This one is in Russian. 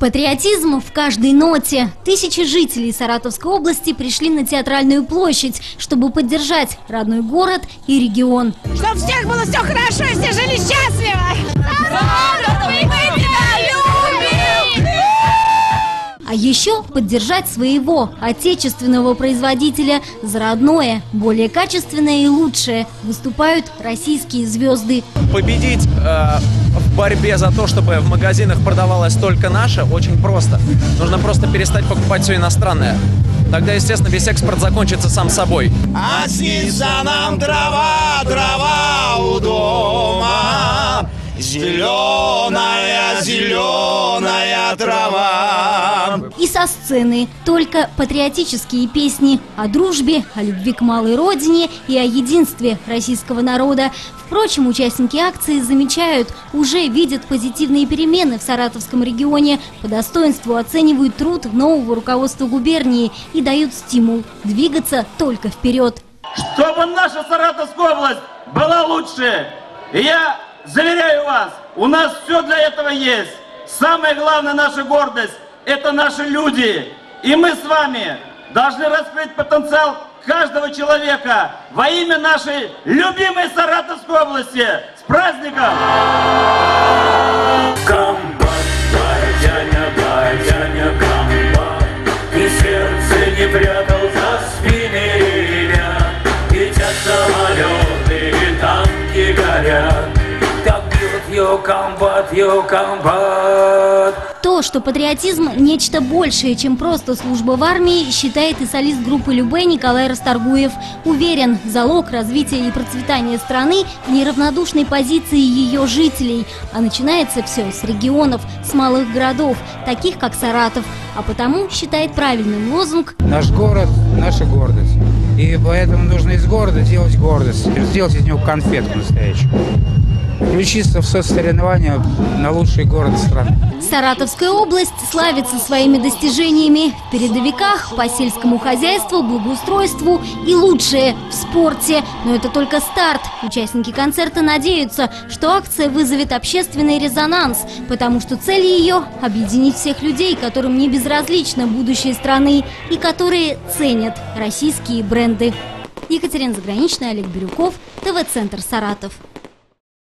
Патриотизм в каждой ноте. Тысячи жителей Саратовской области пришли на Театральную площадь, чтобы поддержать родной город и регион. Чтобы всех было все хорошо и все жили счастливо! Саратов, мы тебя любим! А еще поддержать своего отечественного производителя за родное, более качественное и лучшее. Выступают российские звезды. Победить э, борьбе за то, чтобы в магазинах продавалось только наше, очень просто. Нужно просто перестать покупать все иностранное. Тогда, естественно, весь экспорт закончится сам собой. А снится нам трава, зеленая, зеленая трава. И со сцены только патриотические песни о дружбе, о любви к малой родине и о единстве российского народа. Впрочем, участники акции замечают, уже видят позитивные перемены в Саратовском регионе, по достоинству оценивают труд нового руководства губернии и дают стимул двигаться только вперед. чтобы наша Саратовская область была лучше. Я заверяю вас, у нас все для этого есть. Самая главная наша гордость – это наши люди. И мы с вами должны раскрыть потенциал каждого человека во имя нашей любимой Саратовской области. С праздником! Комбат, батяня, батяня, комбат И сердце не прятал комбат, ее комбат То, что патриотизм – нечто большее, чем просто служба в армии, считает и солист группы «Любэ» Николай Расторгуев. Уверен, залог развития и процветания страны в неравнодушной позиции ее жителей. А начинается все с регионов, с малых городов, таких как Саратов. А потому считает правильным лозунг Наш город – наша гордость. И поэтому нужно из города делать гордость, сделать из него конфетку настоящую. Включиться в соцсоревнования на лучший город страны. Саратовская область славится своими достижениями в передовиках, по сельскому хозяйству, благоустройству и лучшее в спорте. Но это только старт. Участники концерта надеются, что акция вызовет общественный резонанс, потому что цель ее – объединить всех людей, которым не безразлично будущее страны и которые ценят российские бренды. Екатерина Заграничная, Олег Бирюков, ТВ-центр «Саратов».